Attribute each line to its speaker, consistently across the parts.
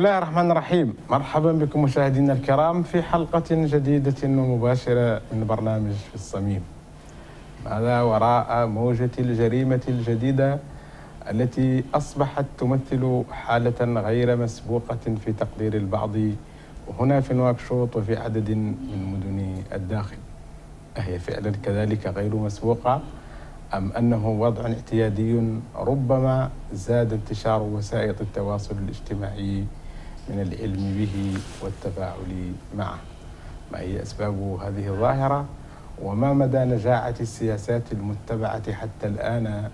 Speaker 1: الله الرحمن الرحيم. مرحبا بكم مشاهدينا الكرام في حلقة جديدة ومباشرة من برنامج في الصميم. ماذا وراء موجة الجريمة الجديدة التي أصبحت تمثل حالة غير مسبوقة في تقدير البعض وهنا في نواكشوط وفي عدد من مدن الداخل. أهي فعلا كذلك غير مسبوقة؟ أم أنه وضع اعتيادي ربما زاد انتشار وسائل التواصل الاجتماعي من العلم به والتفاعل معه. ما هي أسباب هذه الظاهرة؟ وما مدى نجاعة السياسات المتبعة حتى الآن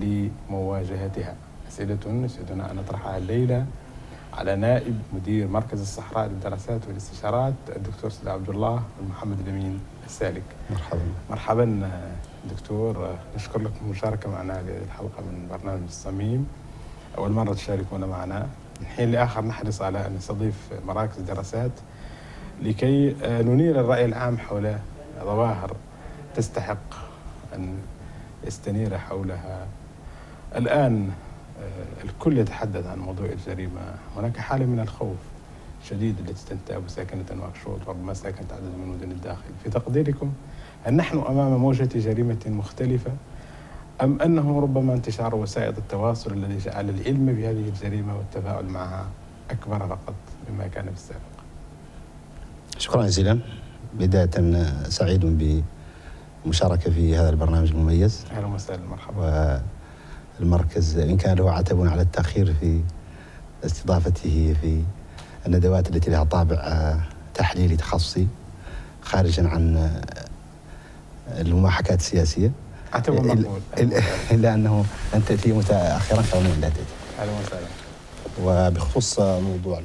Speaker 1: لمواجهتها؟ أسئلة يسعدنا أن نطرحها الليلة على نائب مدير مركز الصحراء للدراسات والاستشارات الدكتور سيد عبد الله محمد الأمين السالك.
Speaker 2: مرحبا.
Speaker 1: مرحبا دكتور. نشكر لكم المشاركة معنا هذه الحلقة من برنامج الصميم. أول مرة تشاركونا معنا. من حين لآخر نحرص على أن نستضيف مراكز دراسات لكي ننير الرأي العام حول ظواهر تستحق أن يستنير حولها. الآن الكل يتحدث عن موضوع الجريمة. هناك حالة من الخوف شديد التي تنتاب ساكنة نواكشوط وربما ساكنة عدد من مدن الداخل في تقديركم هل نحن أمام موجة جريمة مختلفة؟ أم أنه ربما انتشار وسائل التواصل الذي جعل العلم بهذه الجريمة والتفاعل معها أكبر فقط مما كان في السابق؟
Speaker 2: شكرا جزيلا. بداية سعيد بالمشاركة في هذا البرنامج المميز.
Speaker 1: أهلا وسهلا مرحبا.
Speaker 2: والمركز إن كان له عتب على التأخير في استضافته في الندوات التي لها طابع تحليلي تخصصي خارجا عن المحاكاة السياسية.
Speaker 1: عتب مقبول.
Speaker 2: إلا أنه أن تأتي متأخرا كونيا لا تأتي
Speaker 1: أهلا وسهلا.
Speaker 2: وبخصوص موضوع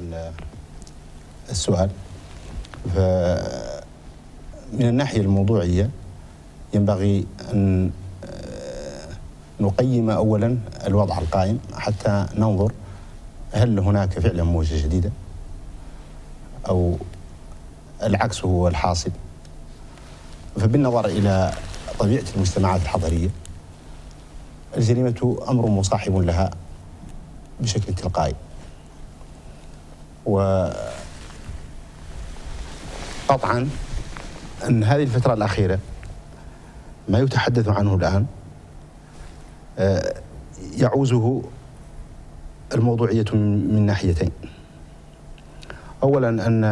Speaker 2: السؤال ف من الناحية الموضوعية ينبغي أن نقيم أولا الوضع القائم حتى ننظر هل هناك فعلا موجة جديدة أو العكس هو الحاصل. فبالنظر إلى طبيعة المجتمعات الحضرية الجريمة أمر مصاحب لها بشكل تلقائي. وقطعا أن هذه الفترة الأخيرة ما يتحدث عنه الآن يعوزه الموضوعية من ناحيتين. أولا أن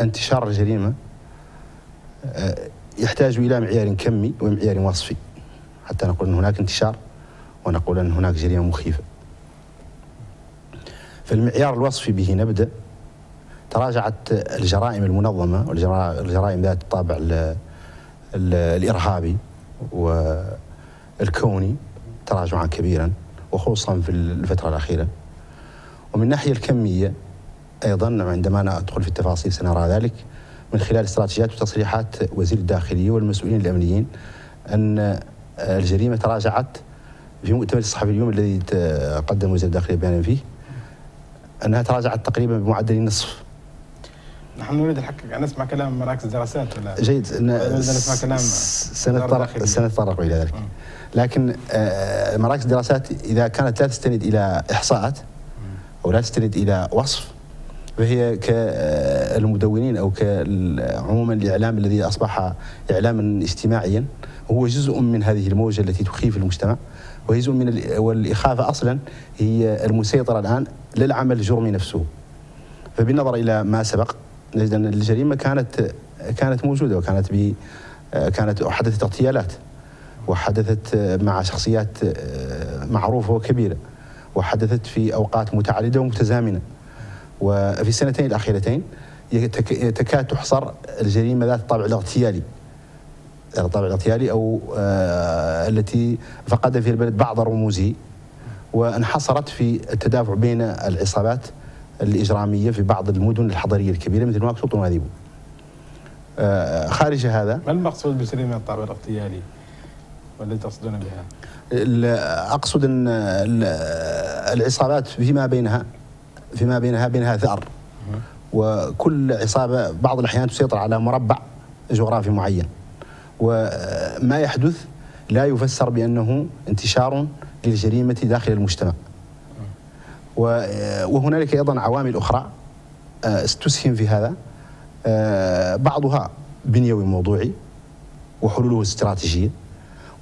Speaker 2: انتشار الجريمة يحتاج إلى معيار كمي ومعيار وصفي. حتى نقول أن هناك انتشار ونقول أن هناك جريمة مخيفة. فالمعيار الوصفي به نبدأ. تراجعت الجرائم المنظمة والجرائم ذات الطابع الإرهابي والكوني. تراجعا كبيرا وخصوصا في الفترة الأخيرة. ومن الناحية الكمية أيضا عندما ندخل في التفاصيل سنرى ذلك. من خلال استراتيجيات وتصريحات وزير الداخلية والمسؤولين الأمنيين أن الجريمة تراجعت في مؤتمر الصحفي اليوم الذي قدم وزير الداخلية بيانا فيه أنها تراجعت تقريبا بمعدل النصف
Speaker 1: نحن نريد الحق أن نسمع كلام مراكز الدراسات ولا؟
Speaker 2: جيد
Speaker 1: نسمع كلام
Speaker 2: سنتطرق سنتطرق إلى ذلك. لكن مراكز الدراسات إذا كانت لا تستند إلى إحصاءات أو لا تستند إلى وصف فهي كالمدونين أو عموما الإعلام الذي أصبح اعلاما اجتماعيا. هو جزء من هذه الموجة التي تخيف المجتمع وجزء من والإخافة أصلا هي المسيطرة الآن للعمل الجرمي نفسه. فبالنظر إلى ما سبق نجد أن الجريمة كانت كانت موجودة وكانت ب كانت حدثت اغتيالات وحدثت مع شخصيات معروفة وكبيرة وحدثت في أوقات متعدده ومتزامنة. وفي السنتين الأخيرتين تكاد تحصر الجريمة ذات الطابع الاغتيالي الطابع الاغتيالي أو آه التي فقد في البلد بعض رموزه وانحصرت في التدافع بين العصابات الإجرامية في بعض المدن الحضرية الكبيرة مثل نواكشوط وماذيبو. آه خارج هذا
Speaker 1: ما المقصود بجريمة الطابع الاغتيالي؟ والذي تقصدون بها؟
Speaker 2: أقصد إن العصابات فيما بينها فيما بينها بينها ثأر. وكل عصابة بعض الأحيان تسيطر على مربع جغرافي معين. وما يحدث لا يفسر بأنه انتشار للجريمة داخل المجتمع. وهنالك أيضا عوامل أخرى تسهم في هذا. بعضها بنيوي موضوعي وحلوله استراتيجية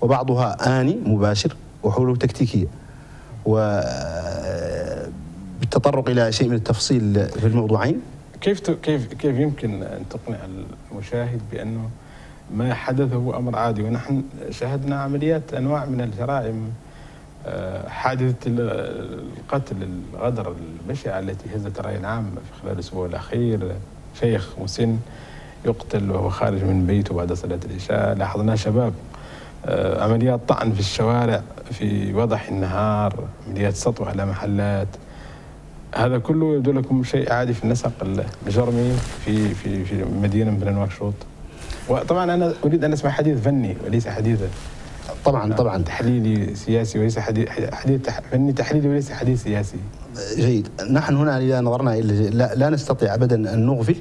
Speaker 2: وبعضها آني مباشر وحلوله تكتيكية. وبالتطرق إلى شيء من التفصيل في الموضوعين؟
Speaker 1: كيف كيف كيف يمكن أن تقنع المشاهد بأنه ما حدث هو أمر عادي؟ ونحن شاهدنا عمليات أنواع من الجرائم آه، حادثة القتل الغدر البشعه التي هزت الراي العام في خلال الأسبوع الأخير. شيخ مسن يقتل وهو خارج من بيته بعد صلاة العشاء. لاحظنا شباب آه، عمليات طعن في الشوارع في وضح النهار عمليات سطو على محلات. هذا كله يبدو لكم شيء عادي في النسق الجرمي في في في مدينة مثل نواكشوط وطبعا أنا أريد أن أسمع حديث فني وليس حديث
Speaker 2: طبعا طبعا.
Speaker 1: تحليلي سياسي وليس حديث حديث فني تحليلي وليس حديث سياسي.
Speaker 2: جيد. نحن هنا إذا نظرنا إلى لا, لا نستطيع ابدا أن نغفل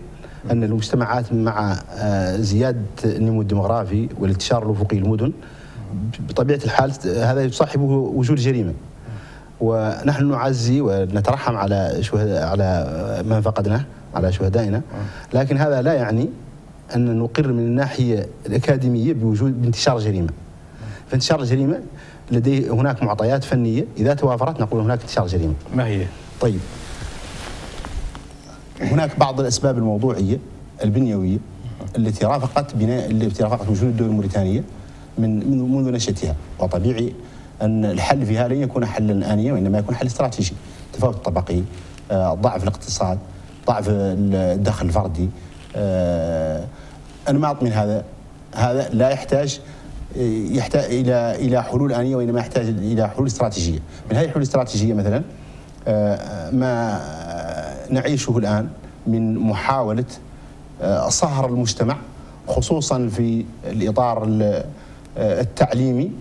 Speaker 2: أن المجتمعات مع آه، زيادة النمو الديمغرافي والانتشار الأفقي للمدن بطبيعة الحال هذا يصاحبه وجود جريمة. ونحن نعزي ونترحم على شهداء على من فقدناه على شهدائنا. لكن هذا لا يعني أن نقر من الناحية الأكاديمية بوجود بانتشار جريمة. فانتشار الجريمه لديه هناك معطيات فنية. إذا توافرت نقول هناك انتشار جريمة.
Speaker 1: ما هي؟
Speaker 2: طيب. هناك بعض الأسباب الموضوعية البنيوية التي رافقت بناء التي رافقت وجود الدولة الموريتانية من منذ نشأتها. وطبيعي أن الحل فيها لن يكون حلا انيا وإنما يكون حل استراتيجي. التفاوت الطبقي آه، ضعف الاقتصاد ضعف الدخل الفردي آه، انماط من هذا. هذا لا يحتاج يحتاج إلى إلى حلول آنية وإنما يحتاج إلى حلول استراتيجية. من هذه الحلول الاستراتيجية مثلا آه، ما نعيشه الآن من محاولة صهر المجتمع خصوصا في الإطار التعليمي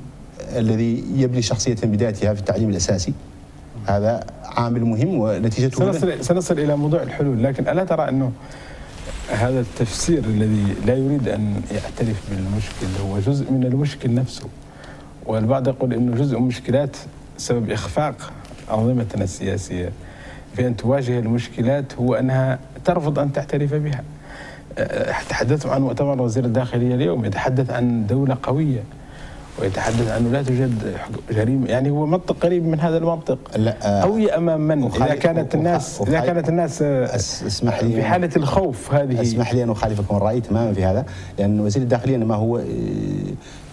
Speaker 2: الذي يبني شخصية بذاتها في التعليم الأساسي. هذا عامل مهم ونتيجته
Speaker 1: سنصل, سنصل إلى موضوع الحلول لكن ألا ترى أنه هذا التفسير الذي لا يريد أن يعترف بالمشكل هو جزء من المشكل نفسه. والبعض يقول أنه جزء من المشكلات سبب إخفاق أنظمتنا السياسية. في أن تواجه المشكلات هو أنها ترفض أن تعترف بها. تحدثت عن مؤتمر وزير الداخلية اليوم يتحدث عن دولة قوية. ويتحدث عنه لا توجد جريمة. يعني هو منطق قريب من هذا المنطق. لا قوي أمام من؟ إذا كانت الناس إذا كانت الناس اسمح لي في حالة الخوف هذه.
Speaker 2: اسمح لي أن أخالفكم الرأي تماما في هذا لأن وزير الداخلية إنما هو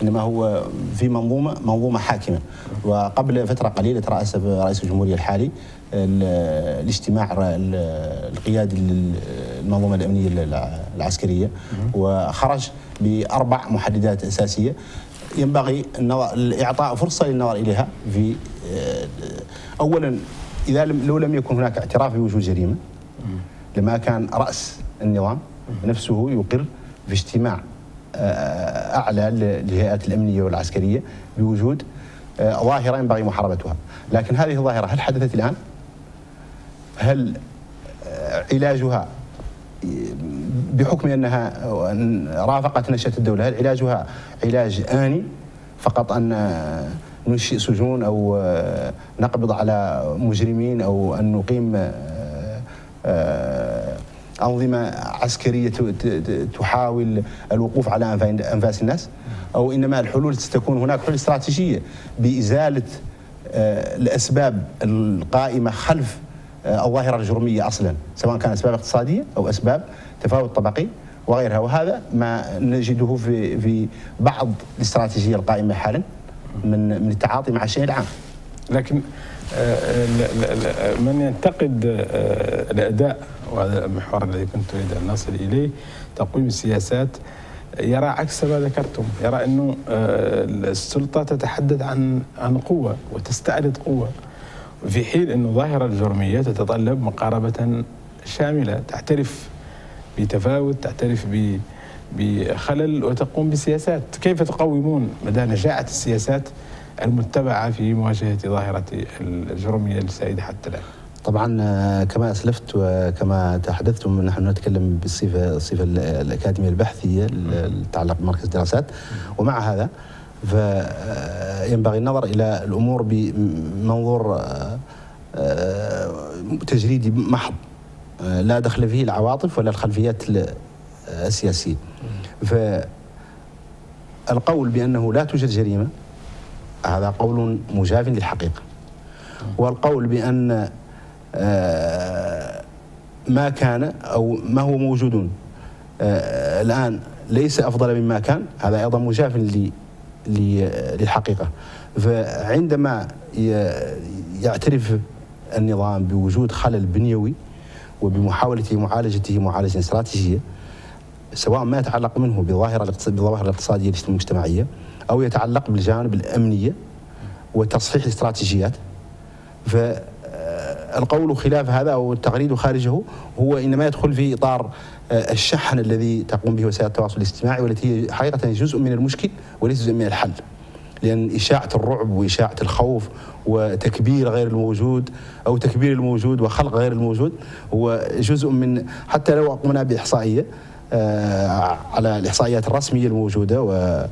Speaker 2: إنما هو في منظومه منظومة حاكمة. وقبل فترة قليلة ترأس رئيس الجمهورية الحالي الاجتماع القيادي للمنظومة الأمنية العسكرية. وخرج بأربع محددات أساسية. ينبغي النظر اعطاء فرصة للنظر إليها في آه، اولا إذا لم لو لم يكن هناك اعتراف بوجود جريمة لما كان رأس النظام نفسه يقر في اجتماع آه، أعلى للهيئات الأمنية والعسكرية بوجود آه، ظاهرة ينبغي محاربتها، لكن هذه الظاهرة هل حدثت الآن؟ هل علاجها بحكم أنها رافقت نشأة الدولة هل علاجها علاج آني فقط أن ننشئ سجون أو نقبض على مجرمين أو أن نقيم أنظمة عسكرية تحاول الوقوف على أنفاس الناس؟ أو إنما الحلول ستكون هناك حلول استراتيجية بإزالة الأسباب القائمة خلف الظاهرة الجرمية أصلا سواء كانت أسباب اقتصادية أو أسباب تفاوت طبقي وغيرها وهذا ما نجده في في بعض الاستراتيجية القائمة حالا من من التعاطي مع الشيء العام.
Speaker 1: لكن آه، من ينتقد آه، الأداء وهذا المحور الذي كنت أريد أن نصل إليه تقويم السياسات يرى عكس ما ذكرتم يرى أنه آه، السلطة تتحدث عن عن قوة وتستعرض قوة في حين انه الظاهره الجرمية تتطلب مقاربة شاملة تعترف بتفاوت تعترف بخلل وتقوم بسياسات. كيف تقومون مدى نجاعة السياسات المتبعة في مواجهة ظاهرة الجرمية السائدة حتى الآن؟
Speaker 2: طبعا آه، كما أسلفت وكما تحدثتم نحن نتكلم بالصفه الصفه الأكاديمية البحثية المتعلقه بمركز الدراسات. ومع هذا فينبغي النظر إلى الأمور بمنظور آه، تجريدي محض. لا دخل فيه العواطف ولا الخلفيات السياسية. فالقول بأنه لا توجد جريمة هذا قول مجاف للحقيقة. والقول بأن ما كان أو ما هو موجود الآن ليس أفضل مما كان هذا أيضا مجاف للحقيقة. فعندما يعترف النظام بوجود خلل بنيوي وبمحاولة معالجته معالجة استراتيجية سواء ما يتعلق منه بظاهرة بالظواهر الاقتصادية المجتمعية أو يتعلق بالجانب الأمنية وتصحيح الاستراتيجيات. فالقول خلاف هذا أو التغريد خارجه هو إنما يدخل في إطار الشحن الذي تقوم به وسائل التواصل الاجتماعي والتي هي حقيقة جزء من المشكل وليس جزء من الحل. لأن إشاعة الرعب وإشاعة الخوف وتكبير غير الموجود أو تكبير الموجود وخلق غير الموجود هو جزء من حتى لو قمنا بإحصائية آه، على الإحصائيات الرسمية الموجودة و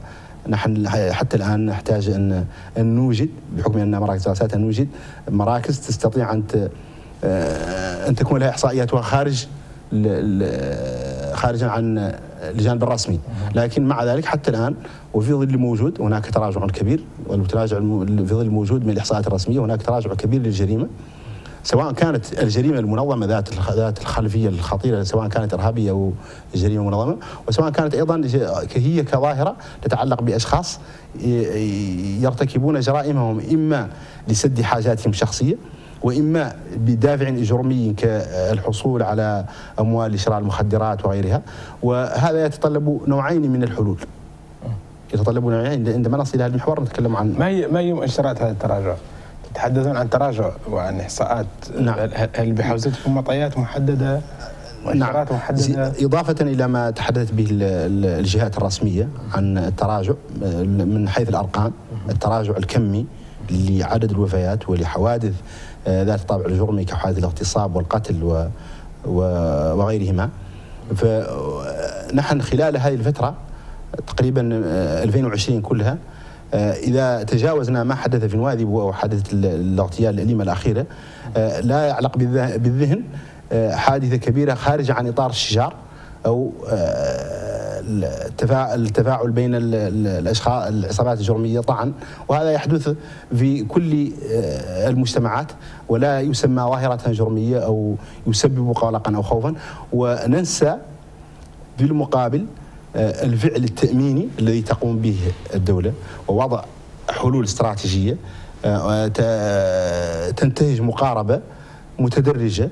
Speaker 2: نحن حتى الآن نحتاج ان أن نوجد بحكم أن مراكز دراسات أن نوجد مراكز تستطيع أن آه، أن تكون لها احصائيات خارج خارجا عن الجانب الرسمي. لكن مع ذلك حتى الآن وفي ظل موجود هناك تراجع كبير والتراجع في ظل موجود من الإحصاءات الرسمية هناك تراجع كبير للجريمة سواء كانت الجريمة المنظمة ذات ذات الخلفية الخطيرة سواء كانت إرهابية أو جريمة منظمة وسواء كانت أيضا هي كظاهرة تتعلق بأشخاص يرتكبون جرائمهم إما لسد حاجاتهم الشخصية وإما بدافع جرمي كالحصول على أموال لشراء المخدرات وغيرها. وهذا يتطلب نوعين من الحلول. يتطلب نوعين. عندما نصل إلى المحور نتكلم عن
Speaker 1: ما هي ما هي مؤشرات هذا التراجع؟ تتحدثون عن تراجع وعن إحصاءات. نعم. هل بحوزتكم معطيات محددة؟
Speaker 2: نعم. محددة؟ إضافة إلى ما تحدثت به الجهات الرسمية عن التراجع من حيث الأرقام التراجع الكمي لعدد الوفيات ولحوادث ذات الطابع الجرمي كحوادث الاغتصاب والقتل وغيرهما. فنحن خلال هذه الفترة تقريبا 2020 آه، كلها آه، إذا تجاوزنا ما حدث في نواذب أو حدث الاغتيال الأليمة الأخيرة لا يعلق بالذهن حادثة كبيرة خارجة عن إطار الشجار أو التفاعل بين الأشخاص العصابات الجرمية طبعا. وهذا يحدث في كل آه، المجتمعات ولا يسمى ظاهرة جرمية أو يسبب قلقا أو خوفا. وننسى بالمقابل آه، الفعل التأميني الذي تقوم به الدولة. ووضع حلول استراتيجية آه، تنتهج مقاربة متدرجة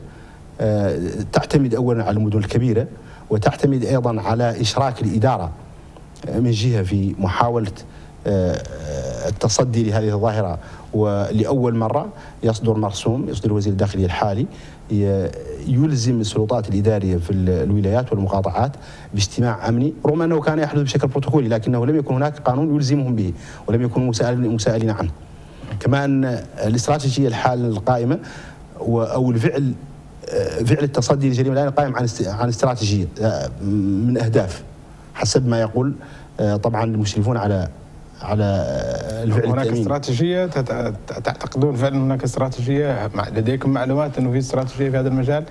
Speaker 2: تعتمد اولا على المدن الكبيرة. وتعتمد أيضا على إشراك الإدارة من جهة في محاولة آه، التصدي لهذه الظاهرة ولأول مرة يصدر مرسوم يصدر وزير الداخليه الحالي يلزم السلطات الإدارية في الولايات والمقاطعات باجتماع أمني رغم أنه كان يحدث بشكل بروتوكولي لكنه لم يكن هناك قانون يلزمهم به ولم يكونوا مسائلين عنه. كما أن الاستراتيجية الحالة القائمة أو الفعل فعل التصدي للجريمه الآن قائم عن عن استراتيجية آه، من أهداف حسب ما يقول آه، طبعا المشرفون على على
Speaker 1: الفعل هناك التأمين. استراتيجية تعتقدون فعلا هناك استراتيجية لديكم معلومات أنه في استراتيجية في هذا المجال؟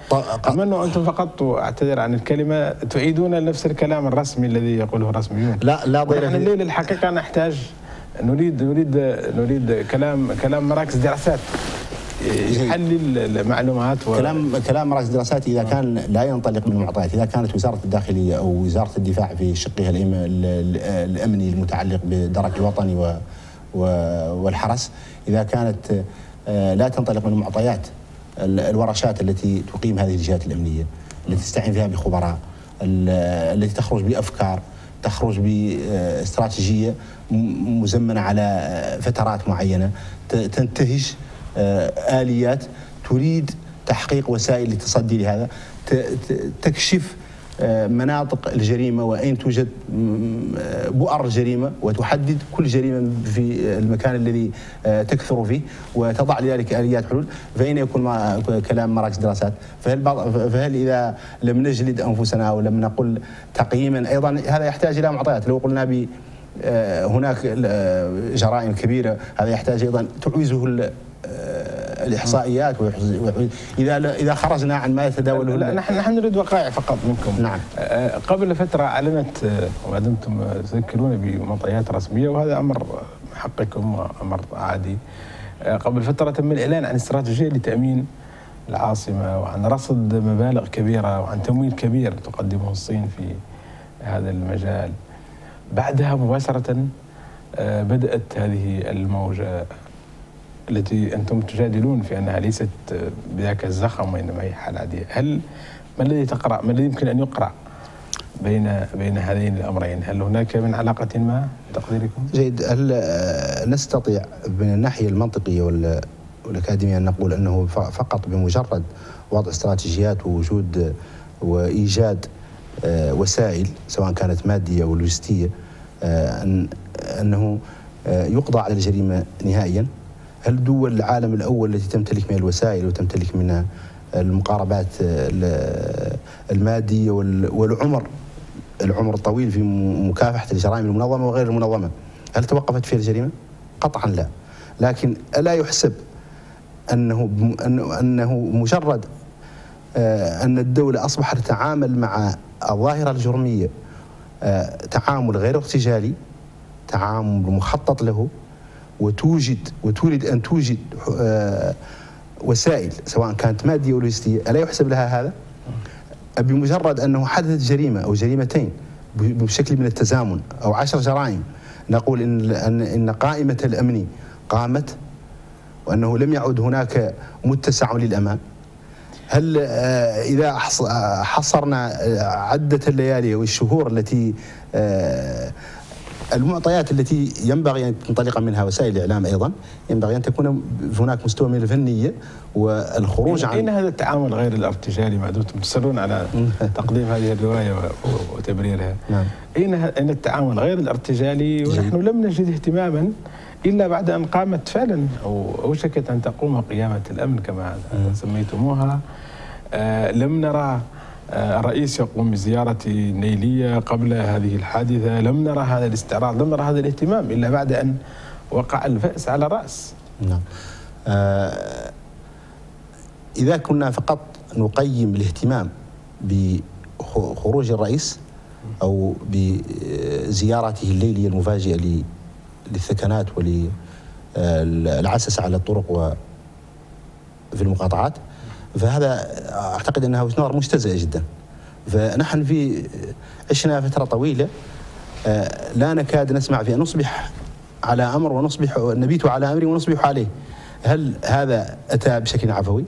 Speaker 1: أم أنه أنتم فقط واعتذر عن الكلمة تعيدون نفس الكلام الرسمي الذي يقوله الرسميون
Speaker 2: لا لا ضير
Speaker 1: نحن الليل الحقيقة نحتاج نريد نريد نريد كلام كلام مراكز دراسات يحلل المعلومات
Speaker 2: و... كلام كلام مراكز الدراسات إذا كان لا ينطلق من المعطيات إذا كانت وزارة الداخلية أو وزارة الدفاع في شقها الأمني المتعلق بالدرك الوطني و... والحرس إذا كانت آه، لا تنطلق من المعطيات الورشات التي تقيم هذه الجهات الأمنية التي تستعين فيها بخبراء التي تخرج بأفكار تخرج باستراتيجيه مزمنة على فترات معينة تنتهج آه، آليات تريد تحقيق وسائل للتصدي لهذا تكشف آه، مناطق الجريمة وأين توجد آه، بؤر الجريمه وتحدد كل جريمة في المكان الذي تكثر فيه وتضع لذلك آليات حلول. فاين يكون كلام مراكز دراسات فهل فهل إذا لم نجلد أنفسنا أو لم نقل تقييما أيضا هذا يحتاج إلى معطيات. لو قلنا ب هناك جرائم كبيرة هذا يحتاج أيضا تعوزه الإحصائيات إذا إذا خرجنا عن ما يتداوله
Speaker 1: لا نحن نحن نريد وقائع فقط منكم.
Speaker 2: نعم.
Speaker 1: آه، قبل فترة أعلنت وما دمتم تذكرون بمعطيات رسمية وهذا أمر حقكم وأمر عادي. قبل فترة تم الإعلان عن استراتيجية لتأمين العاصمة وعن رصد مبالغ كبيرة وعن تمويل كبير تقدمه الصين في هذا المجال. بعدها مباشرة آه، بدأت هذه الموجة التي أنتم تجادلون في أنها ليست بذاك الزخم وإنما هي حالة عادية، هل ما الذي تقرا ما الذي يمكن أن يقرأ بين بين هذين الأمرين؟ هل هناك من علاقة ما تقديركم؟
Speaker 2: جيد، هل آه، نستطيع من الناحية المنطقية والأكاديمية أن نقول أنه فقط بمجرد وضع استراتيجيات ووجود وإيجاد آه، وسائل سواء كانت مادية أو لوجستية أن أنه يقضى على الجريمة نهائيا هل دول العالم الأول التي تمتلك من الوسائل وتمتلك من المقاربات المادية والعمر. العمر الطويل في مكافحة الجرائم المنظمة وغير المنظمة. هل توقفت فيها الجريمة؟ قطعا لا. لكن ألا يحسب أنه أنه مجرد آه، أن الدولة أصبحت تتعامل مع الظاهرة الجرمية آه، تعامل غير ارتجالي تعامل مخطط له وتوجد وتريد أن توجد آه، وسائل سواء كانت مادية أو لوجستية ألا يحسب لها هذا؟ بمجرد أنه حدثت جريمة أو جريمتين بشكل من التزامن أو عشر جرائم نقول إن ان قائمة الأمن قامت وأنه لم يعد هناك متسع للامان هل آه، إذا حصرنا عدة الليالي والشهور التي آه، المعطيات التي ينبغي أن تنطلق منها وسائل الاعلام أيضا ينبغي أن تكون هناك مستوى من الفنيه والخروج عن
Speaker 1: اين هذا التعامل غير الارتجالي ما دمتم تصرون على تقديم هذه الرواية وتبريرها. نعم. اين اين التعامل غير الارتجالي ونحن لم نجد اهتماما إلا بعد أن قامت فعلا أو اوشكت أن تقوم قيامة الأمن كما سميتموها. آه لم نرى الرئيس يقوم بزيارة نيلية قبل هذه الحادثة. لم نرى هذا الاستعراض لم نرى هذا الاهتمام إلا بعد أن وقع الفأس على الرأس.
Speaker 2: نعم. آه إذا كنا فقط نقيم الاهتمام بخروج الرئيس أو بزيارته الليلية المفاجئة للثكنات وللعسس على الطرق وفي المقاطعات فهذا أعتقد انها وجهه نظر مجتزئه جدا. فنحن في عشنا فترة طويلة آه، لا نكاد نسمع فيها نصبح على أمر ونصبح نبيت على أمر ونصبح عليه. هل هذا أتى بشكل عفوي؟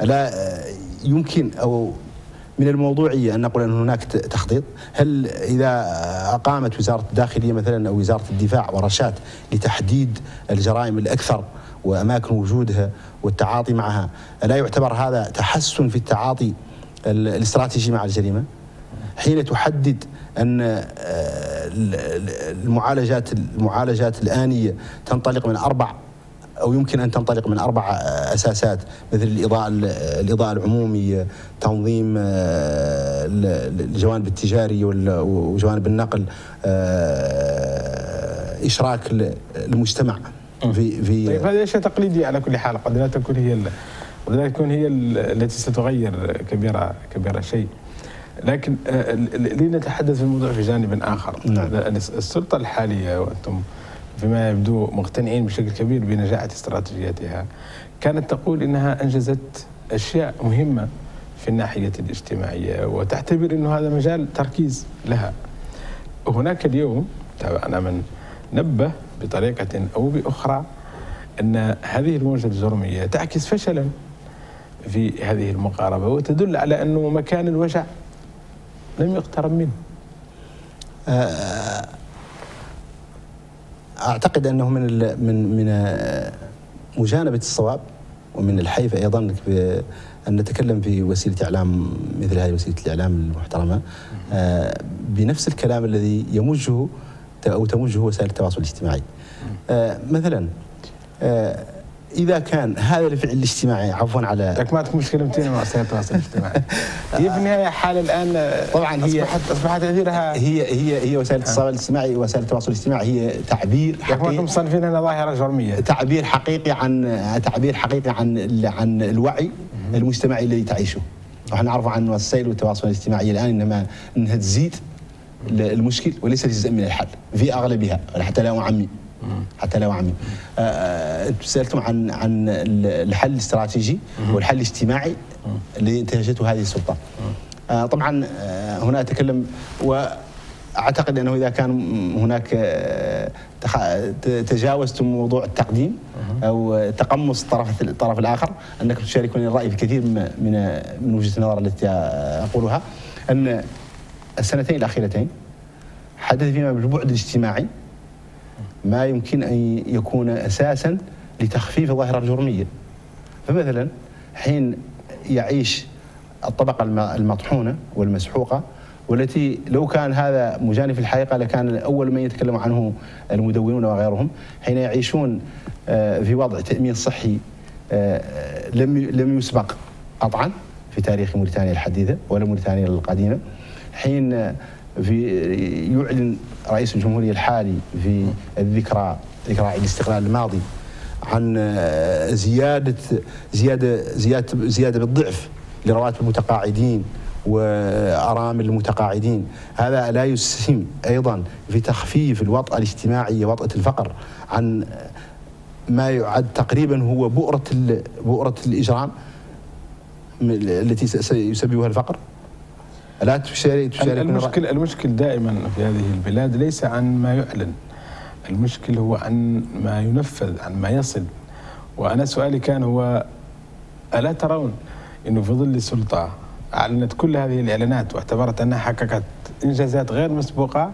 Speaker 2: لا آه، يمكن أو من الموضوعيه أن نقول أن هناك تخطيط، هل إذا أقامت وزارة الداخلية مثلا أو وزارة الدفاع ورشات لتحديد الجرائم الأكثر وأماكن وجودها والتعاطي معها. الا يعتبر هذا تحسن في التعاطي الاستراتيجي مع الجريمة. حين تحدد أن آه، المعالجات المعالجات الآنية تنطلق من أربع أو يمكن أن تنطلق من أربع أساسات مثل الإضاءة الإضاءة العمومي تنظيم آه، الجوانب التجارية وجوانب النقل آه، إشراك المجتمع.
Speaker 1: في في طيب هذا شيء تقليدي على كل حال قد لا تكون هي قد لا تكون هي التي ستغير كبيره كبيرة شيء. لكن آه، لنتحدث في الموضوع في جانب آخر. نعم. السلطة الحالية وأنتم فيما يبدو مقتنعين بشكل كبير بنجاعه استراتيجيتها كانت تقول إنها أنجزت أشياء مهمة في الناحية الاجتماعية وتعتبر إنه هذا مجال تركيز لها. هناك اليوم تابعنا من نبه بطريقة أو بأخرى أن هذه الموجة الجرمية تعكس فشلا في هذه المقاربة وتدل على أنه مكان الوجع لم يقترب منه.
Speaker 2: آه، أعتقد أنه من من من مجانبة الصواب ومن الحيف أيضا أن نتكلم في وسيلة إعلام مثل هذه وسيلة الإعلام المحترمة. آه، بنفس الكلام الذي يمجه أو تموجه وسائل التواصل الاجتماعي. آه مثلا آه إذا كان هذا الفعل الاجتماعي عفوا على
Speaker 1: لك ما تكون مشكلة متين مع وسائل التواصل الاجتماعي. هي في النهاية حاله الآن
Speaker 2: طبعا هي
Speaker 1: اصبحت أصبحت تاثيرها
Speaker 2: هي هي هي وسائل الاتصال الاجتماعي وسائل التواصل الاجتماعي هي تعبير
Speaker 1: حقيقي مصنفين أنها ظاهرة جرمية.
Speaker 2: تعبير حقيقي عن تعبير حقيقي عن عن الوعي المجتمعي الذي تعيشه. ونحن نعرف عن وسائل التواصل الاجتماعي الآن إنما إنها تزيد. المشكل وليس جزءا من الحل في أغلبها. حتى لا اعمم حتى لا اعمم آه، آه، أنتم سالتم عن عن الحل الاستراتيجي والحل الاجتماعي الذي انتهجته هذه السلطة. آه، طبعا هنا أتكلم وأعتقد أنه إذا كان هناك تجاوزتم موضوع التقديم أو تقمص الطرف الطرف الآخر أنكم تشاركوني الرأي في كثير من من وجهة النظر التي أقولها أن السنتين الأخيرتين حدث فيما بالبعد الاجتماعي ما يمكن أن يكون أساسا لتخفيف الظاهره الجرمية. فمثلا حين يعيش الطبقة المطحونة والمسحوقة والتي لو كان هذا مجانب الحقيقة لكان اول من يتكلم عنه المدونون وغيرهم حين يعيشون آه، في وضع تأمين صحي آه، لم لم يسبق قطعا في تاريخ موريتانيا الحديثة ولا موريتانيا القديمة. حين في يعلن رئيس الجمهورية الحالي في الذكرى ذكرى عيد الاستقلال الماضي عن آه، زيادة زيادة زيادة زيادة بالضعف لرواتب المتقاعدين وأرامل المتقاعدين. هذا لا يسهم أيضا في تخفيف الوطأة الاجتماعية وطأة الفقر عن ما يعد تقريبا هو بؤرة بؤرة الإجرام التي سيسببها الفقر. لا تشارك تشارك
Speaker 1: المشكل المشكل دائما في هذه البلاد ليس عن ما يعلن. المشكل هو عن ما ينفذ عن ما يصل. وأنا سؤالي كان هو ألا ترون انه في ظل السلطة أعلنت كل هذه الإعلانات واعتبرت أنها حققت إنجازات غير مسبوقة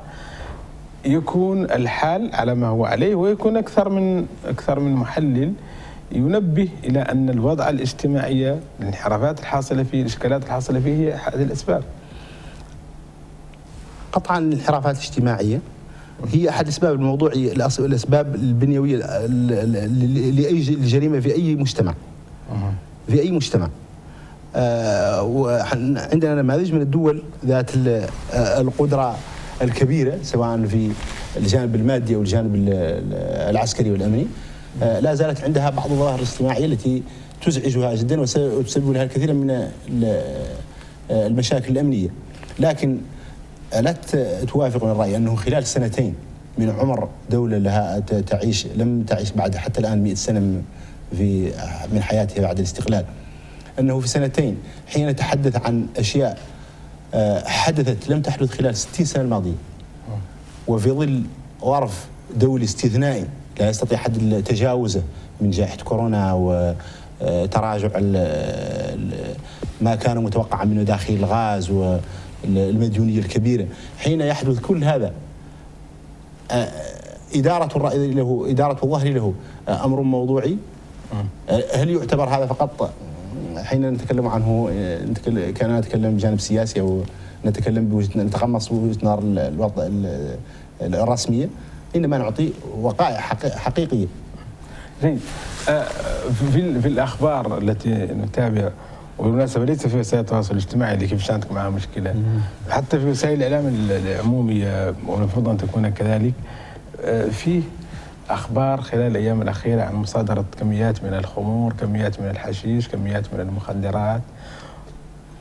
Speaker 1: يكون الحال على ما هو عليه ويكون أكثر من أكثر من محلل ينبه إلى أن الوضع الاجتماعي الانحرافات الحاصلة فيه الإشكالات الحاصلة فيه هي هذه الأسباب.
Speaker 2: قطعا الانحرافات الاجتماعية هي أحد الأسباب الموضوعيه الأسباب البنيوية لأي الجريمه في أي مجتمع. في أي مجتمع. آه وعندنا نماذج من الدول ذات آه، القدرة الكبيرة سواء في الجانب المادي أو الجانب العسكري والأمني آه لا زالت عندها بعض الظواهر الاجتماعية التي تزعجها جدا وتسبب لها الكثير من المشاكل الأمنية لكن لا توافقون الراي أنه خلال سنتين من عمر دولة لها تعيش لم تعيش بعد حتى الآن 100 سنة في من حياتها بعد الاستقلال. أنه في سنتين حين نتحدث عن أشياء آه، حدثت لم تحدث خلال 60 سنة الماضية. وفي ظل ظرف دولي استثنائي لا يستطيع أحد تجاوزه من جائحة كورونا وتراجع ما كان متوقعا منه داخل الغاز والمديونيه الكبيرة. حين يحدث كل هذا إدارة الرأي له إدارة الظهر له أمر موضوعي. هل يعتبر هذا فقط؟ حين نتكلم عنه كان نتكلم بجانب سياسي أو نتكلم بوجهه نتقمص بوجهة نظر الوضع الرسمية إنما نعطي وقائع حقيقية.
Speaker 1: زين. آه، في في الأخبار التي نتابع وبالمناسبة ليس في وسائل التواصل الاجتماعي اللي كيف عندكم معها مشكلة حتى في وسائل الإعلام العمومية والمفروض أن تكون كذلك آه، في أخبار خلال الأيام الأخيرة عن مصادرة كميات من الخمور، كميات من الحشيش، كميات من المخدرات.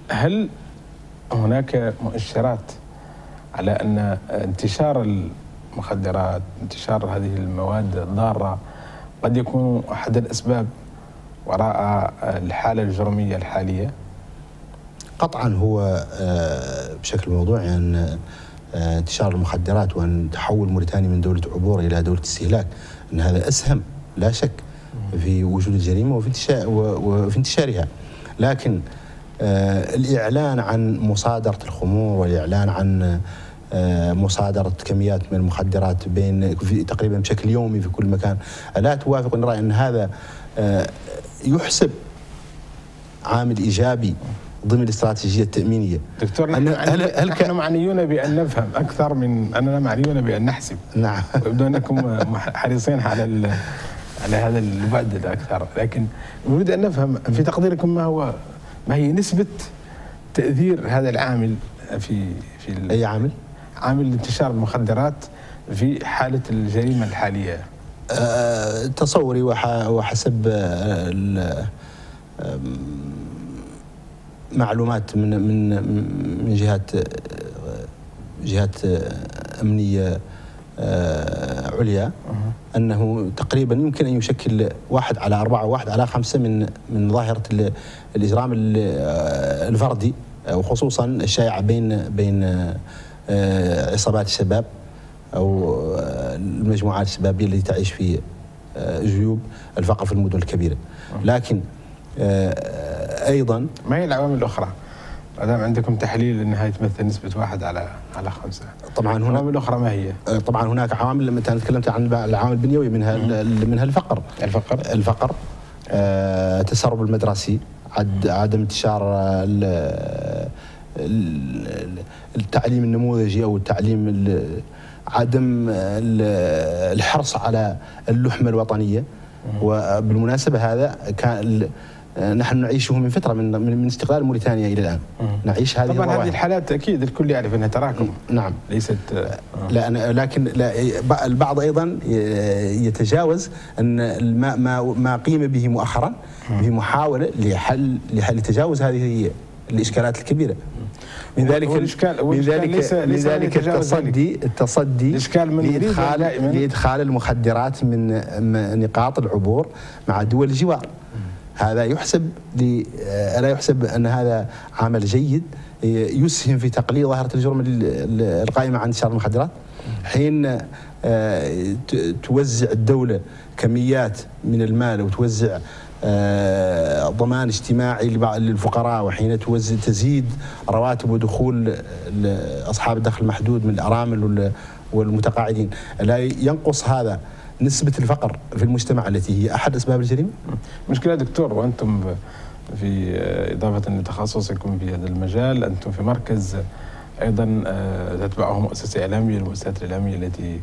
Speaker 1: هل هناك مؤشرات على أن انتشار المخدرات، انتشار هذه المواد الضارة قد يكون أحد الأسباب وراء الحالة الجرمية الحالية؟
Speaker 2: قطعا هو آه، بشكل موضوعي أن آه، انتشار المخدرات وأن تحول موريتانيا من دولة عبور إلى دولة استهلاك أن هذا أسهم لا شك في وجود الجريمة وفي انتشار وفي انتشارها لكن آه الإعلان عن مصادرة الخمور والإعلان عن مصادرة كميات من المخدرات بين تقريبا بشكل يومي في كل مكان لا توافق الرأي أن هذا يحسب عامل إيجابي ضمن الاستراتيجية التأمينية.
Speaker 1: دكتور نحن, هل هل نحن معنيون بأن نفهم أكثر من أننا معنيون بأن نحسب.
Speaker 2: نعم.
Speaker 1: ويبدو أنكم حريصين على على هذا البعد أكثر. لكن نريد أن نفهم في تقديركم ما هو ما هي نسبة تأثير هذا العامل في في
Speaker 2: أي عامل؟
Speaker 1: عامل انتشار المخدرات في حالة الجريمة
Speaker 2: الحالية. تصوري وحسب معلومات من من من جهات جهات أمنية آه، عليا أنه تقريبا يمكن أن يشكل واحد على أربعة واحد على خمسة من من ظاهرة الإجرام آه، الفردي وخصوصا الشائعة بين بين آه، عصابات الشباب أو المجموعات الشبابيه التي تعيش في جيوب الفقر في المدن الكبيرة. لكن أيضا
Speaker 1: ما هي العوامل الأخرى؟ ما دام عندكم تحليل انها تمثل نسبة واحد على على خمسة. طبعا هناك العوامل الأخرى ما هي؟
Speaker 2: آه، طبعا هناك عوامل أنت تكلمت عن العوامل البنيوية منها منها الفقر.
Speaker 1: الفقر؟
Speaker 2: الفقر آه التسرب المدرسي عدم انتشار التعليم النموذجي أو التعليم عدم الحرص على اللحمة الوطنية. وبالمناسبة هذا كان نحن نعيشه من فتره من من استقلال موريتانيا إلى الآن.
Speaker 1: نعيش هذه طبعا هذه الحالات أكيد الكل يعرف إنها تراكم.
Speaker 2: نعم.
Speaker 1: ليست
Speaker 2: آه. لا لكن لا البعض أيضا يتجاوز أن ما ما ما قيم به مؤخرا به محاولة لحل لحل تجاوز هذه الإشكالات الكبيرة.
Speaker 1: من ذلك من ذلك
Speaker 2: من ذلك التصدي التصدي لادخال لإدخال المخدرات من نقاط العبور مع دول الجوار. هذا يحسب لا يحسب أن هذا عمل جيد. يسهم في تقليل ظاهرة الجرم القائمة عن انتشار المخدرات. حين آه، توزع الدولة كميات من المال وتوزع آه، ضمان اجتماعي للفقراء وحين تزيد رواتب ودخول أصحاب الدخل المحدود من الأرامل والمتقاعدين لا ينقص هذا نسبة الفقر في المجتمع التي هي أحد أسباب الجريمة؟
Speaker 1: مشكلة دكتور وأنتم في إضافة لتخصصكم في هذا المجال أنتم في مركز أيضا آه، تتبعه مؤسسة إعلامية المؤسسات الإعلامية التي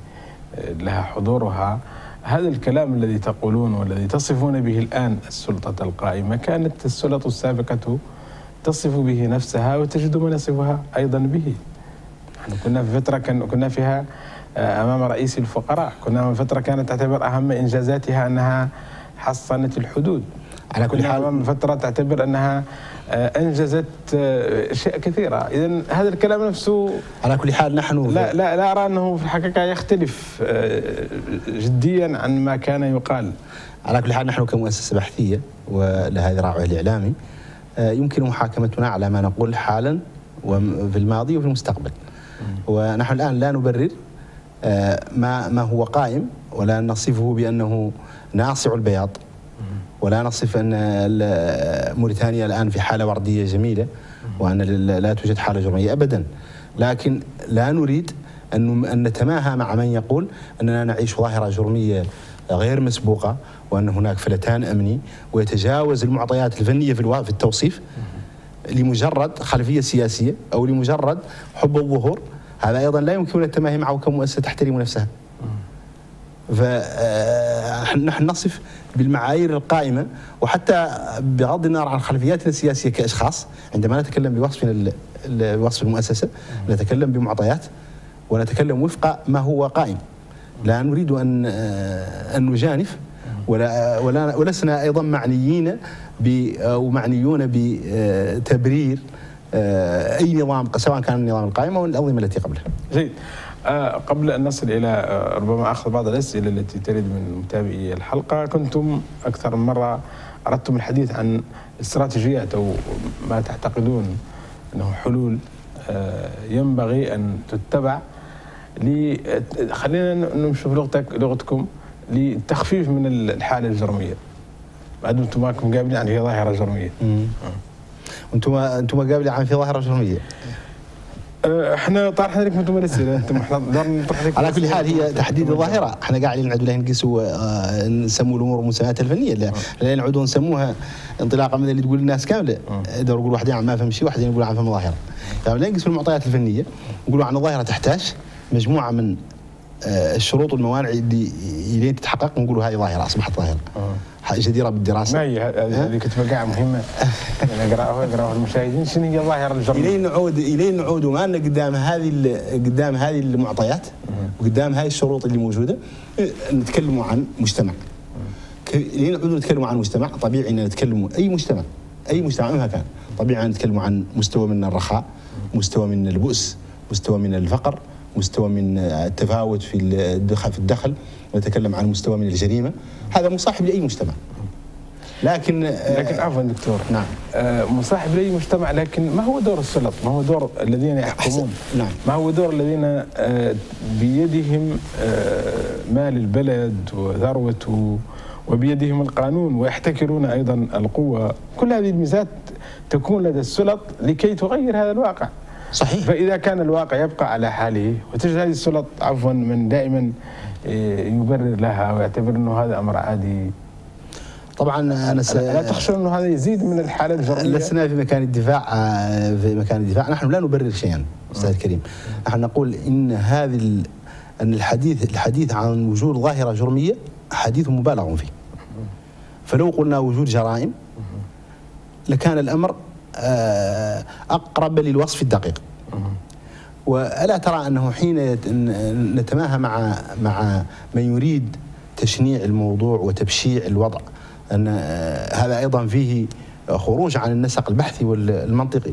Speaker 1: آه، لها حضورها هذا الكلام الذي تقولون والذي تصفون به الآن السلطة القائمة كانت السلطة السابقة تصف به نفسها وتجد من يصفها أيضا به. نحن كنا في فترة كنا فيها آه، أمام رئيس الفقراء. كنا من فترة كانت تعتبر أهم إنجازاتها أنها حصنت الحدود. على كل حال فترة تعتبر أنها آه، أنجزت آه، أشياء كثيرة. اذا هذا الكلام نفسه
Speaker 2: على كل حال نحن
Speaker 1: لا لا لا أرى أنه في الحقيقة يختلف جديا عن ما كان يقال.
Speaker 2: على كل حال نحن كمؤسسة بحثية ولهذا ذراعها الإعلامي يمكن محاكمتنا على ما نقول حالا وفي الماضي وفي المستقبل. ونحن الآن لا نبرر آه، ما ما هو قائم ولا نصفه بأنه ناصع البياض. ولا نصف أن موريتانيا الآن في حالة وردية جميلة وأن لا توجد حالة جرميه ابدا. لكن لا نريد أن نتماهى مع من يقول أننا نعيش ظاهرة جرمية غير مسبوقة وأن هناك فلتان أمني ويتجاوز المعطيات الفنية في التوصيف لمجرد خلفية سياسية أو لمجرد حب الظهور هذا أيضا لا يمكن التماهي معه كمؤسسة تحترم نفسها. فنحن نصف بالمعايير القائمة وحتى بغض النظر عن خلفياتنا السياسية كأشخاص عندما نتكلم بوصفنا بوصف المؤسسة نتكلم بمعطيات ونتكلم وفق ما هو قائم لا نريد أن أن نجانف ولا ولا ولسنا أيضا معنيين أو معنيون بتبرير أي نظام سواء كان النظام القائم أو الأنظمة التي قبله.
Speaker 1: جيد. آه قبل أن نصل إلى آه ربما اخذ بعض الأسئلة التي ترد من متابعي الحلقة كنتم أكثر من مرة أردتم الحديث عن استراتيجيات أو ما تعتقدون أنه حلول آه ينبغي أن تتبع خلينا نشوف لغتك لغتكم للتخفيف من الحالة الجرمية. بعد أنتم ماكم قابلين يعني هي ظاهرة جرمية.
Speaker 2: أنتم أنتم قابلين عن في ظاهرة شرميه
Speaker 1: أه، إحنا طرحنا لكم أنتم الاسئله أنتم إحنا
Speaker 2: على كل حال هي تحديد الظاهرة. إحنا قاعدين نعدوا لها نقيسوا آه، نسموا الأمور المسميات الفنية. لا لا نعودوا نسموها انطلاقا من اللي تقول الناس كاملة. إذا نقول واحد ما فهم شيء واحد يقول عن فهم ظاهرة. فلا نقيس المعطيات الفنية نقولوا عن الظاهرة تحتاج مجموعة من آه، الشروط والموانع اللي الين تتحقق نقولوا هذه ظاهرة أصبحت ظاهرة. جديرة بالدراسة.
Speaker 1: ما هي هذه كنت بقع مهمة. أقرأها اقراها المشاهدين شنو هي الظاهره الجرميه؟
Speaker 2: إلين نعود إلين نعود وما لنا قدام هذه قدام هذه المعطيات وقدام هذه الشروط اللي موجودة نتكلم عن مجتمع. إلين نعود نتكلم عن مجتمع طبيعي أن نتكلم أي مجتمع. أي مجتمع مهما كان. طبيعي أن نتكلم عن مستوى من الرخاء مستوى من البؤس مستوى من الفقر مستوى من التفاوت في الدخل في الدخل نتكلم عن مستوى من الجريمة. هذا مصاحب لأي مجتمع.
Speaker 1: لكن لكن عفوا دكتور.
Speaker 2: نعم.
Speaker 1: آه، مصاحب لأي مجتمع لكن ما هو دور السلط؟ ما هو دور الذين يحكمون؟
Speaker 2: نعم.
Speaker 1: ما هو دور الذين آه، بيدهم آه، مال البلد وثروته وبيدهم القانون ويحتكرون أيضا القوة، كل هذه الميزات تكون لدى السلط لكي تغير هذا الواقع.
Speaker 2: صحيح.
Speaker 1: فإذا كان الواقع يبقى على حاله وتجد هذه السلط عفوا من دائما يبرر لها ويعتبر إنه هذا أمر عادي.
Speaker 2: طبعا أنا س...
Speaker 1: لا تخشى إنه هذا يزيد من الحالة الجرميه
Speaker 2: لسنا في مكان الدفاع في مكان الدفاع. نحن لا نبرر شيئا أستاذ الكريم نحن نقول إن هذه ال... أن الحديث الحديث عن وجود ظاهرة جرمية حديث مبالغ فيه. فلو قلنا وجود جرائم لكان الأمر آه، أقرب للوصف الدقيق. وألا ترى أنه حين نتماهى مع مع من يريد تشنيع الموضوع وتبشيع الوضع أن آه، هذا أيضا فيه خروج عن النسق البحثي والمنطقي.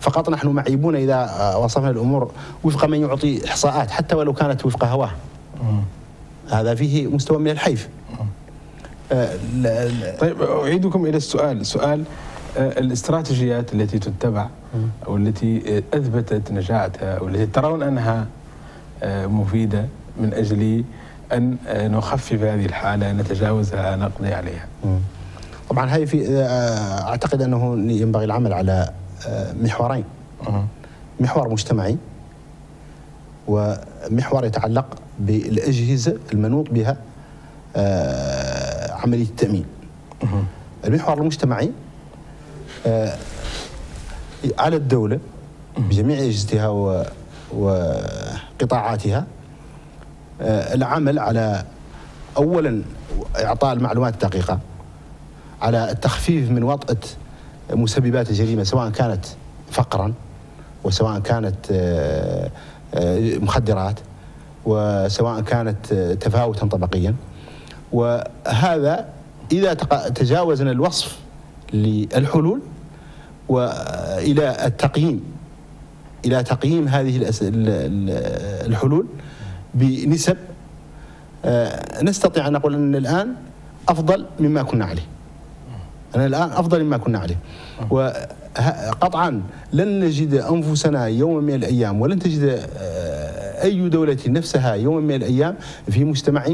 Speaker 2: فقط نحن معيبون إذا آه، وصفنا الأمور وفق من يعطي إحصاءات حتى ولو كانت وفق هواه. هذا فيه مستوى من الحيف.
Speaker 1: طيب أعيدكم إلى السؤال. سؤال الاستراتيجيات التي تتبع أو التي أثبتت نجاعتها أو التي ترون أنها آه، مفيدة من أجل أن آه، نخفف هذه الحالة نتجاوزها نقضي عليها.
Speaker 2: طبعا هذه في أعتقد أنه ينبغي العمل على محورين. محور مجتمعي ومحور يتعلق بالأجهزة المنوط بها عملية التأمين. المحور المجتمعي آه، على الدولة بجميع أجهزتها وقطاعاتها آه، العمل على أولا إعطاء المعلومات الدقيقة على التخفيف من وطأة مسببات الجريمة سواء كانت فقرا وسواء كانت آه، مخدرات وسواء كانت تفاوتا طبقيا. وهذا إذا تجاوزنا الوصف للحلول وإلى التقييم إلى تقييم هذه الحلول بنسب آه، نستطيع أن نقول أن الآن أفضل مما كنا عليه. أنا الآن أفضل مما كنا عليه. وقطعا لن نجد أنفسنا يوم من الأيام ولن تجد آه، أي دولة نفسها يوم من الأيام في مجتمع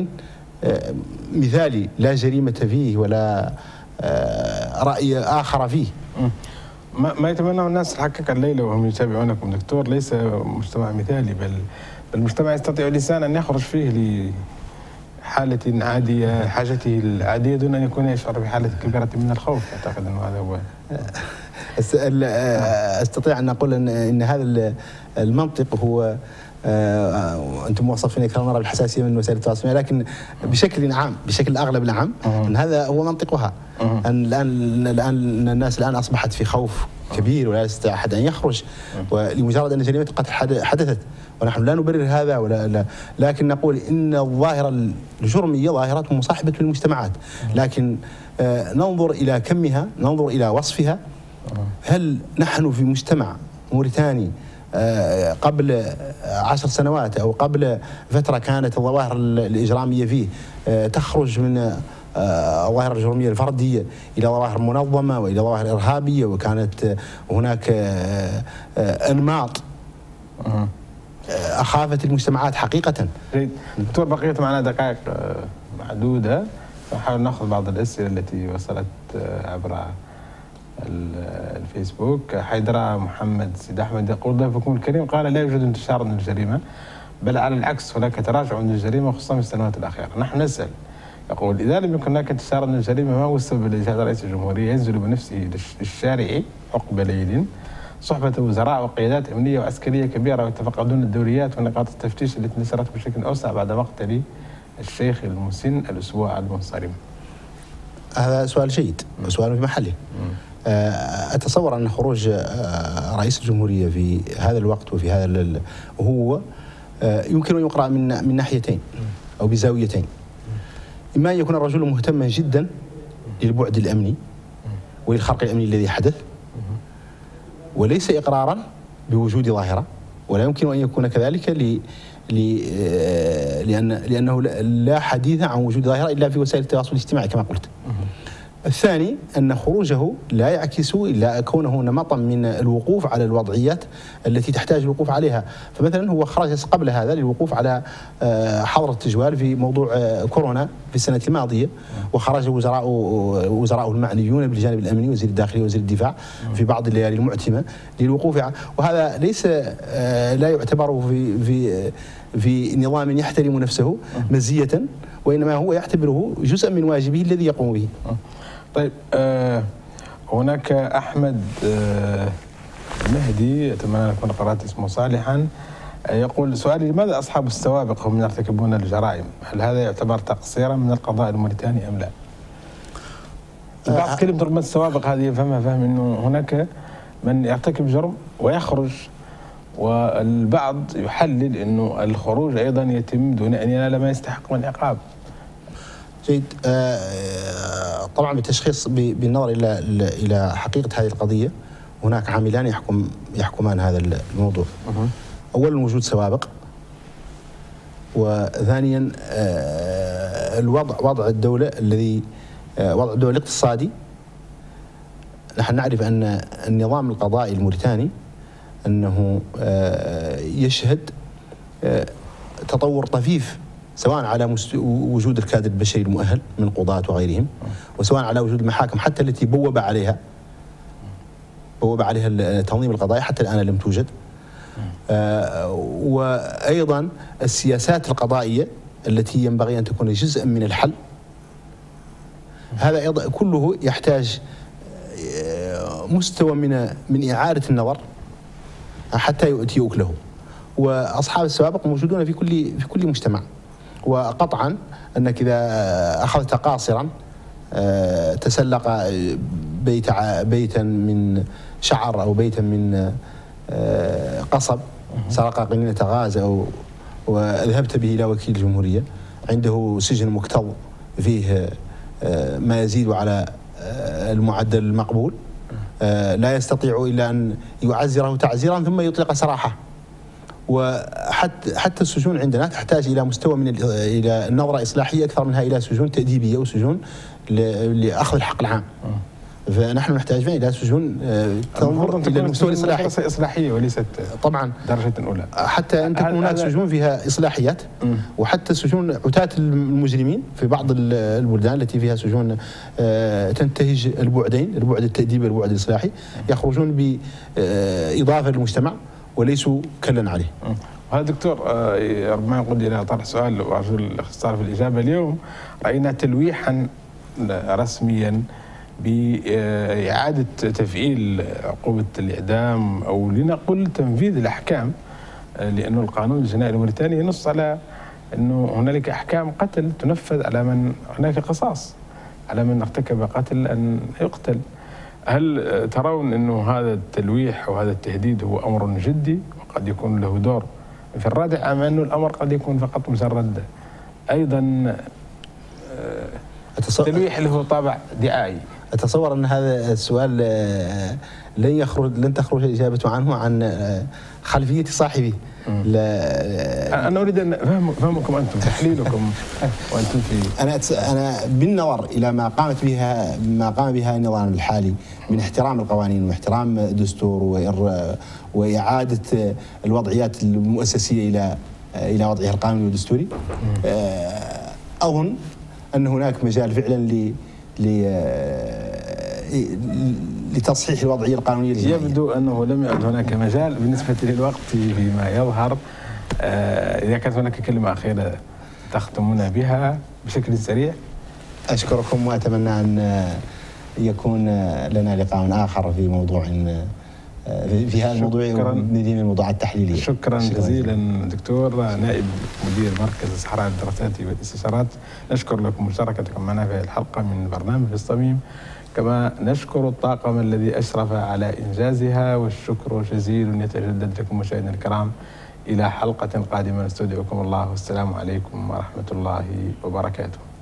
Speaker 2: آه، مثالي لا جريمة فيه ولا رأي آخر فيه.
Speaker 1: ما, ما يتمناه الناس حقق الليلة وهم يتابعونكم دكتور ليس مجتمع مثالي بل المجتمع يستطيع الإنسان أن يخرج فيه لحالة عادية حاجته العادية دون أن يكون يشعر بحالة كبيرة من الخوف أعتقد أنه هذا هو.
Speaker 2: أستطيع أن أقول ان إن هذا المنطق هو أنتم موصفين كثير مره بالحساسيه من وسائل التواصل لكن بشكل عام بشكل أغلب العام إن هذا هو منطقها. أن الآن الآن الناس الآن أصبحت في خوف كبير ولا يستطيع أحد أن يخرج. ولمجرد أن جريمة القتل حدثت ونحن لا نبرر هذا ولا لا. لكن نقول إن الظاهرة الجرميه ظاهرة مصاحبة للمجتمعات. لكن آه ننظر إلى كمها ننظر إلى وصفها. هل نحن في مجتمع موريتاني آه، قبل عشر سنوات أو قبل فترة كانت الظواهر الإجرامية فيه آه، تخرج من آه، الظواهر الجرمية الفردية إلى ظواهر منظمة وإلى ظواهر إرهابية وكانت هناك أنماط أخافت المجتمعات حقيقة.
Speaker 1: دكتور بقيت معنا دقائق معدودة. نحاول نأخذ بعض الأسئلة التي وصلت عبر الفيسبوك. حيدرة محمد سيد أحمد يقول ضيفكم الكريم قال لا يوجد انتشار للجريمة بل على العكس هناك تراجع للجريمة خصوصا في السنوات الأخيرة. نحن نسأل. يقول إذا لم يكن هناك انتشار للجريمة ما هو السبب الذي جعل رئيس الجمهورية ينزل بنفسه للشارع عقب ليل؟ صحبة وزراء وقيادات أمنية وعسكرية كبيرة ويتفقدون الدوريات ونقاط التفتيش التي نشرت بشكل أوسع بعد مقتل الشيخ المسن الأسبوع المنصرم.
Speaker 2: هذا سؤال جيد سؤال في محله. آه، أتصور أن خروج آه، رئيس الجمهورية في هذا الوقت وفي هذا وهو آه، يمكن أن يقرأ من من ناحيتين أو بزاويتين. إما أن يكون الرجل مهتما جدا للبعد الأمني وللخرق الأمني الذي حدث وليس إقرارا بوجود ظاهرة ولا يمكن أن يكون كذلك ل لأن لأنه لا حديث عن وجود ظاهرة إلا في وسائل التواصل الاجتماعي كما قلت. الثاني أن خروجه لا يعكس إلا كونه نمطا من الوقوف على الوضعيات التي تحتاج الوقوف عليها. فمثلا هو خرج قبل هذا للوقوف على آه، حظر التجوال في موضوع آه، كورونا في السنة الماضية وخرج وزراء وزراء المعنيون بالجانب الأمني وزير الداخلية وزير الدفاع في بعض الليالي المعتمة للوقوف. وهذا ليس آه، لا يعتبر في في في نظام يحترم نفسه مزية وإنما هو يعتبره جزءا من واجبه الذي يقوم به.
Speaker 1: طيب آه هناك أحمد آه مهدي أتمنى أن اكون قرأت اسمه صالحا آه يقول سؤالي لماذا أصحاب السوابق هم يرتكبون الجرائم؟ هل هذا يعتبر تقصيرا من القضاء الموريتاني أم لا؟ البعض آه كلمة ربما السوابق هذه يفهمها فهم إنه هناك من يرتكب جرم ويخرج والبعض يحلل إنه الخروج أيضا يتم دون أن ينال ما يستحق من عقاب
Speaker 2: جيد. آه، طبعا بالتشخيص بالنظر إلى إلى حقيقة هذه القضية هناك عاملان يحكم يحكمان هذا الموضوع. اولا وجود سوابق وثانيا آه، الوضع وضع الدولة الذي آه، وضع الدولة الاقتصادي. نحن نعرف أن النظام القضائي الموريتاني أنه يشهد تطور طفيف سواء على وجود الكادر البشري المؤهل من قضاة وغيرهم وسواء على وجود المحاكم حتى التي بوب عليها بوب عليها التنظيم القضائي حتى الآن لم توجد. آه وأيضا السياسات القضائية التي ينبغي أن تكون جزءا من الحل. هذا أيضا كله يحتاج آه، مستوى من من إعادة النظر حتى يؤتي أكله. وأصحاب السوابق موجودون في كل في كل مجتمع. وقطعا أنك إذا أخذت قاصرا آه، تسلق بيت بيتا من شعر أو بيتا من آه، قصب سرق قنينة غاز أو وذهبت به إلى وكيل الجمهورية. عنده سجن مكتظ فيه آه، ما يزيد على المعدل المقبول. لا يستطيع إلا أن يعزره تعزيرا ثم يطلق سراحة. وحتى حتى السجون عندنا تحتاج إلى مستوى من إلى نظرة إصلاحية أكثر منها إلى سجون تأديبية وسجون لأخذ الحق العام. فنحن نحتاج إلى سجون
Speaker 1: آه، تنظر إلى المستوى الاصلاحي إصلاحية وليست طبعا. درجة أولى.
Speaker 2: حتى أن تكون هناك سجون فيها إصلاحيات وحتى سجون عتاة المجرمين في بعض البلدان التي فيها سجون آه، تنتهج البعدين البعد التأديبي والبعد الإصلاحي يخرجون بإضافة للمجتمع. وليسوا كلا عليه.
Speaker 1: هذا دكتور آه، ربما يقود إلى طرح سؤال وارجو الأختصار في الإجابة اليوم. راينا تلويحا رسميا بإعادة تفعيل عقوبة الإعدام أو لنقل تنفيذ الأحكام؟ آه، لأنه القانون الجنائي الموريتاني ينص على أنه هنالك أحكام قتل تنفذ على من هناك قصاص على من ارتكب قتل أن يقتل. هل ترون انه هذا التلويح وهذا التهديد هو أمر جدي وقد يكون له دور؟ في الرادع أم انه الأمر قد يكون فقط مجرد أيضا تلويح له طابع دعائي.
Speaker 2: أتصور أن هذا السؤال آه، لن يخرج لن تخرج الإجابة عنه عن آه، خلفية صاحبه.
Speaker 1: لا أنا أريد أن فهم فهمكم أنتم تحليلكم. وأنتم في
Speaker 2: أنا أنا بالنظر إلى ما قامت بها ما قام بها النظام الحالي من احترام القوانين واحترام الدستور وإعادة الوضعيات المؤسسية إلى إلى وضعها القانوني والدستوري. آه، أظن أن هناك مجال فعلا ل لتصحيح الوضعية القانونية
Speaker 1: الجنائيه يبدو أنه لم يعد هناك مجال بالنسبة للوقت فيما يظهر. آه، إذا كانت هناك كلمة أخيرة تختمون بها بشكل سريع.
Speaker 2: أشكركم وأتمنى أن يكون لنا لقاء آخر في موضوع في هذا الموضوع ونديم الموضوعات التحليلية.
Speaker 1: شكرا جزيلا دكتور نائب مدير مركز الصحراء الدراسات والإستشارات. نشكر لكم مشاركتكم معنا في الحلقة من برنامج الصميم. كما نشكر الطاقم الذي أشرف على إنجازها والشكر جزيل يتجدد لكم مشاهدينا الكرام إلى حلقة قادمة. نستودعكم الله والسلام عليكم ورحمة الله وبركاته.